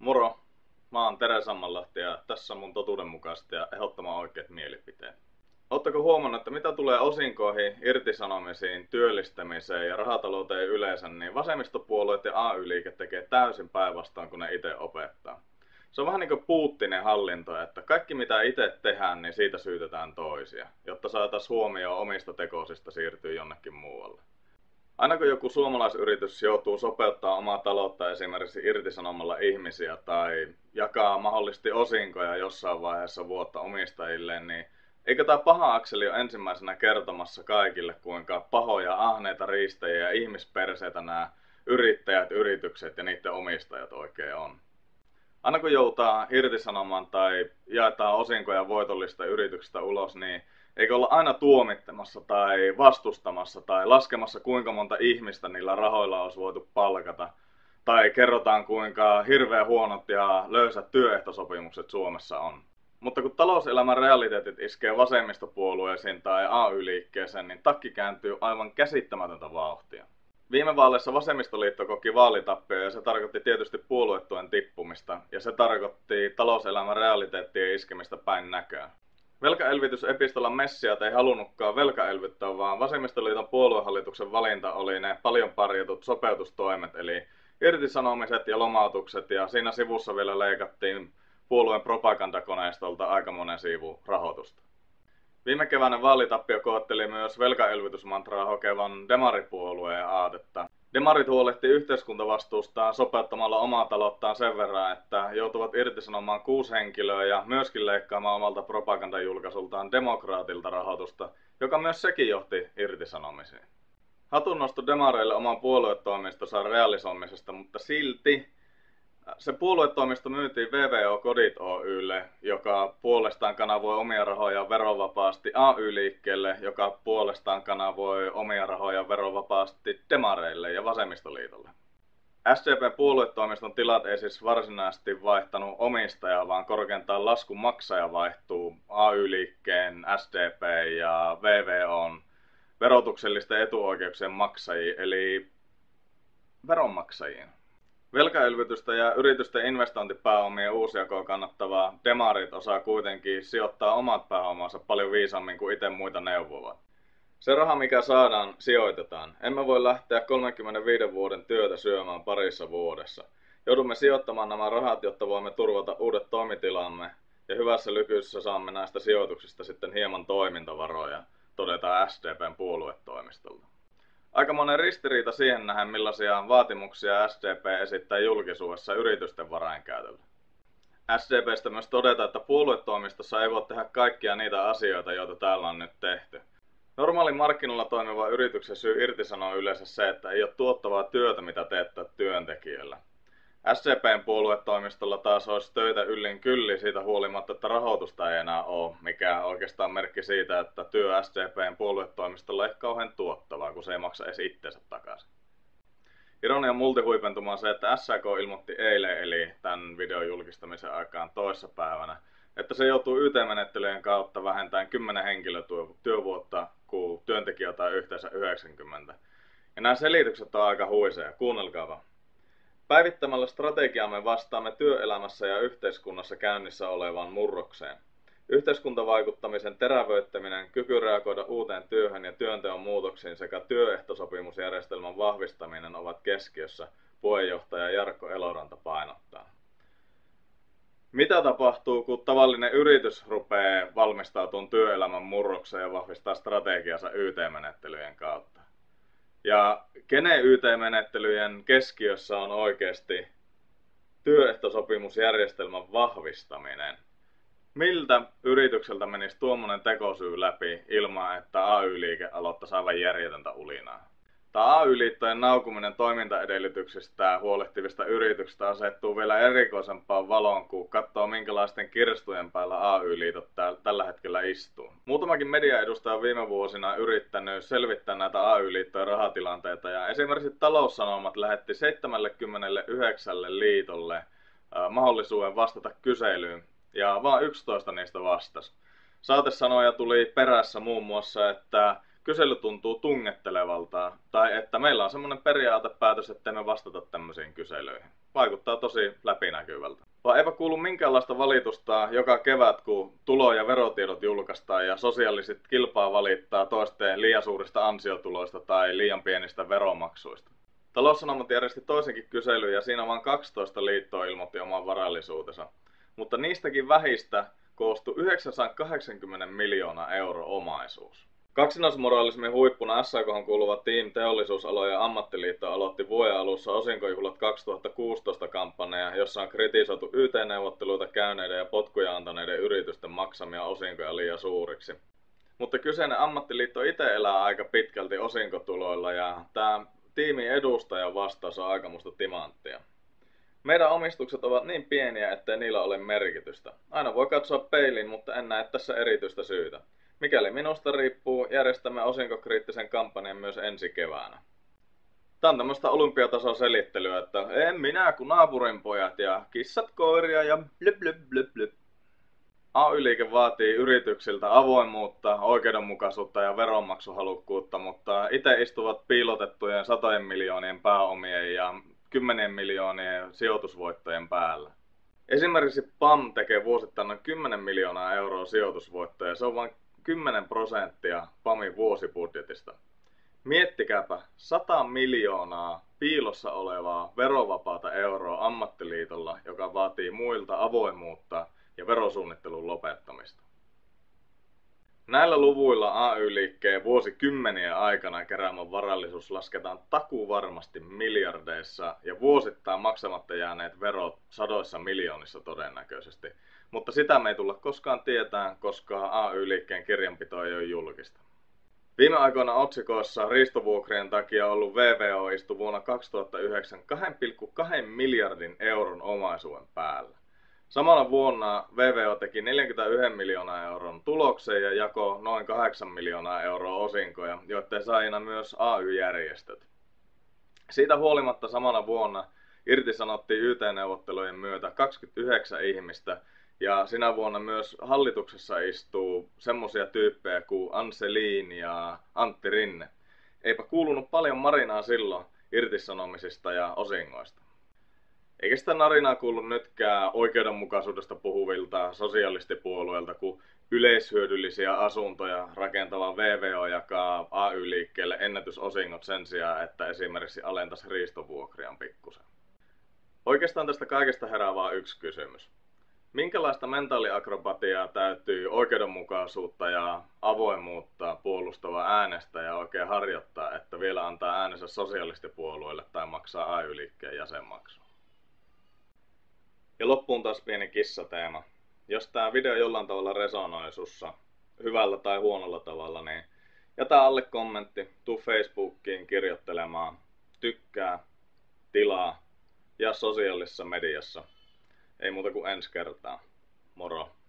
Moro, mä oon Tere Sammanlahti ja tässä on mun totuudenmukaiset ja ehdottoman oikeat mielipiteet. Oletteko huomannut, että mitä tulee osinkoihin, irtisanomisiin, työllistämiseen ja rahatalouteen yleensä, niin vasemmistopuolueet ja AY-liike tekee täysin päinvastoin kuin ne itse opettaa. Se on vähän niin kuin Putinin hallinto, että kaikki mitä itse tehdään, niin siitä syytetään toisia, jotta saataisiin huomioon omista tekosista siirtyä jonnekin muualle. Aina kun joku suomalaisyritys joutuu sopeuttaa omaa taloutta esimerkiksi irtisanomalla ihmisiä tai jakaa mahdollisesti osinkoja jossain vaiheessa vuotta omistajille, niin eikö tämä paha akseli ole ensimmäisenä kertomassa kaikille, kuinka pahoja, ahneita riistäjiä ja ihmisperseitä nämä yrittäjät, yritykset ja niiden omistajat oikein on? Aina kun joutaa irtisanomaan tai jaetaan osinkoja voitollista yrityksestä ulos, niin Eikö olla aina tuomittamassa tai vastustamassa tai laskemassa kuinka monta ihmistä niillä rahoilla olisi voitu palkata? Tai kerrotaan kuinka hirveän huonot ja löysät työehtosopimukset Suomessa on. Mutta kun talouselämän realiteetit iskee vasemmistopuolueisiin tai AY-liikkeeseen, niin takki kääntyy aivan käsittämätöntä vauhtia. Viime vaaleissa vasemmistoliitto koki vaalitappia ja se tarkoitti tietysti puoluetuen tippumista ja se tarkoitti talouselämän realiteettien iskemistä päin näköön. Velkaelvytysepistolan Messiat ei halunnutkaan velkaelvyttää, vaan Vasemmistoliiton puoluehallituksen valinta oli ne paljon parjatut sopeutustoimet, eli irtisanomiset ja lomautukset, ja siinä sivussa vielä leikattiin puolueen propagandakoneistolta aika monen siivun rahoitusta. Viime keväänä vaalitappio kootteli myös velkaelvytysmantraa hokevan demaripuolueen aatetta. Demarit huolehti yhteiskuntavastuustaan sopeuttamalla omaa talouttaan sen verran, että joutuvat irtisanomaan kuusi henkilöä ja myöskin leikkaamaan omalta propagandajulkaisultaan demokraatilta rahoitusta, joka myös sekin johti irtisanomisiin. Hatunnosto demareille oman puoluetoimistonsa realisoimisesta, mutta silti se puoluetoimisto myytiin VVO Kodit Oylle, joka puolestaan kanavoi omia rahoja verovapaasti AY-liikkeelle, joka puolestaan kanavoi omia rahoja verovapaasti Demareille ja Vasemmistoliitolle. SCPn puoluetoimiston tilat ei siis varsinaisesti vaihtanut omistajaa, vaan korkeintaan laskun maksaja vaihtuu AY-liikkeen, SDP ja VVOn verotuksellisten etuoikeuksien maksajiin, eli veronmaksajiin. Velkaelvytystä ja yritysten investointipääomien uusjakoa kannattavaa demarit osaa kuitenkin sijoittaa omat pääomansa paljon viisammin kuin itse muita neuvovat. Se raha, mikä saadaan, sijoitetaan. Emme voi lähteä 35 vuoden työtä syömään parissa vuodessa. Joudumme sijoittamaan nämä rahat, jotta voimme turvata uudet toimitilamme, ja hyvässä lykyssä saamme näistä sijoituksista sitten hieman toimintavaroja, todetaan SDPn puoluetoimistolta aikamoinen ristiriita siihen nähden, millaisia vaatimuksia SDP esittää julkisuudessa yritysten varainkäytölle. SDPstä myös todetaan, että puoluetoimistossa ei voi tehdä kaikkia niitä asioita, joita täällä on nyt tehty. Normaali markkinoilla toimiva yrityksen syy irtisanoa yleensä se, että ei ole tuottavaa työtä, mitä teettää työntekijöillä. SCPn puoluetoimistolla taas olisi töitä yllin kylli siitä huolimatta, että rahoitusta ei enää ole, mikä oikeastaan merkki siitä, että työ SCPn puoluetoimistolla ei kauhean tuottavaa, kun se ei maksa edes itsensä takaisin. Ironian multihuipentuma on se, että SAK ilmoitti eilen, eli tämän videon julkistamisen aikaan toissa päivänä, että se joutuu YT-menettelyjen kautta vähentämään 10 henkilötyövuotta, kun työntekijöitä on yhteensä 90. Ja nämä selitykset on aika huiseja, kuunnelkaa vaan. Päivittämällä strategiamme vastaamme työelämässä ja yhteiskunnassa käynnissä olevaan murrokseen. Yhteiskuntavaikuttamisen terävöittäminen, kyky reagoida uuteen työhön ja työnteon muutoksiin sekä työehtosopimusjärjestelmän vahvistaminen ovat keskiössä, puheenjohtaja Jarkko Eloranta painottaa. Mitä tapahtuu, kun tavallinen yritys rupeaa valmistautumaan työelämän murrokseen ja vahvistaa strategiansa YT-menettelyjen kautta? Ja kenen YT-menettelyjen keskiössä on oikeasti työehtosopimusjärjestelmän vahvistaminen. Miltä yritykseltä menisi tuommoinen tekosyy läpi ilman, että AY-liike aloittaisi aivan järjetöntä ulinaa? Tämä AY-liittojen naukuminen toimintaedellytyksistä huolehtivista yrityksistä asettuu vielä erikoisempaan valoon, kun katsoo minkälaisten kirstujen päällä AY-liitot tällä hetkellä istuu. Muutamakin mediaedustaja on viime vuosina yrittänyt selvittää näitä AY-liittojen rahatilanteita ja esimerkiksi taloussanomat lähetti 79 liitolle mahdollisuuden vastata kyselyyn ja vain 11 niistä vastasi. Saatesanoja tuli perässä muun muassa, että kysely tuntuu tungettelevalta, tai että meillä on semmoinen periaatepäätös, että me vastata tämmöisiin kyselyihin. vaikuttaa tosi läpinäkyvältä. Vaan eipä kuulu minkäänlaista valitusta joka kevät, kun tulo- ja verotiedot julkaistaan ja sosiaaliset kilpaa valittaa toisten liian suurista ansiotuloista tai liian pienistä veromaksuista. Taloussanomat järjesti toisenkin kyselyn ja siinä vain 12 liittoa ilmoitti oman varallisuutensa. Mutta niistäkin vähistä koostui 980 miljoonaa euro omaisuus. Kaksinaismoralismin huippuna SAK kuuluva Team Teollisuusalo ja Ammattiliitto aloitti vuoden alussa osinkojuhlat 2016 kampanjaa, jossa on kritisoitu YT-neuvotteluita käyneiden ja potkuja antaneiden yritysten maksamia osinkoja liian suuriksi. Mutta kyseinen ammattiliitto itse elää aika pitkälti osinkotuloilla ja tämä tiimin edustajan vastaus on aika musta timanttia. Meidän omistukset ovat niin pieniä, ettei niillä ole merkitystä. Aina voi katsoa peiliin, mutta en näe tässä erityistä syytä. Mikäli minusta riippuu, järjestämme osinkokriittisen kampanjan myös ensi keväänä. Tämä on tämmöistä olympiatason selittelyä, että en minä kun naapurin pojat ja kissat koiria ja blyp blyp blyp blyp. AY-liike vaatii yrityksiltä avoimuutta, oikeudenmukaisuutta ja veronmaksuhalukkuutta, mutta itse istuvat piilotettujen satojen miljoonien pääomien ja kymmenien miljoonien sijoitusvoittojen päällä. Esimerkiksi PAM tekee vuosittain noin 10 miljoonaa euroa sijoitusvoittoja, se on vain 10 prosenttia PAMin vuosibudjetista. Miettikääpä 100 miljoonaa piilossa olevaa verovapaata euroa ammattiliitolla, joka vaatii muilta avoimuutta ja verosuunnittelun lopettamista. Näillä luvuilla AY-liikkeen vuosikymmenien aikana keräämän varallisuus lasketaan takuu varmasti miljardeissa ja vuosittain maksamatta jääneet verot sadoissa miljoonissa todennäköisesti. Mutta sitä me ei tulla koskaan tietää, koska AY-liikkeen kirjanpito ei ole julkista. Viime aikoina otsikoissa riistovuokrien takia ollut VVO istui vuonna 2009 2,2 miljardin euron omaisuuden päällä. Samana vuonna VVO teki 41 miljoonaa euron tuloksen ja jako noin 8 miljoonaa euroa osinkoja, joiden saina myös AY-järjestöt. Siitä huolimatta samana vuonna irtisanottiin YT-neuvottelujen myötä 29 ihmistä ja sinä vuonna myös hallituksessa istuu semmosia tyyppejä kuin Anselin ja Antti Rinne. Eipä kuulunut paljon marinaa silloin irtisanomisista ja osingoista. Eikä sitä narinaa kuulu nytkään oikeudenmukaisuudesta puhuvilta sosialistipuolueilta, kun yleishyödyllisiä asuntoja rakentava VVO jakaa AY-liikkeelle ennätysosingot sen sijaan, että esimerkiksi alentaisi riistovuokriaan pikkusen. Oikeastaan tästä kaikesta herää vain yksi kysymys. Minkälaista mentaaliakrobatiaa täytyy oikeudenmukaisuutta ja avoimuutta puolustava äänestäjä oikein harjoittaa, että vielä antaa äänensä sosialistipuolueelle tai maksaa AY-liikkeen jäsenmaksu? Ja loppuun taas pieni kissateema. Jos tämä video jollain tavalla resonoi sussa, hyvällä tai huonolla tavalla, niin jätä alle kommentti, tuu Facebookiin kirjoittelemaan, tykkää, tilaa ja sosiaalisessa mediassa. Ei muuta kuin ensi kertaa. Moro!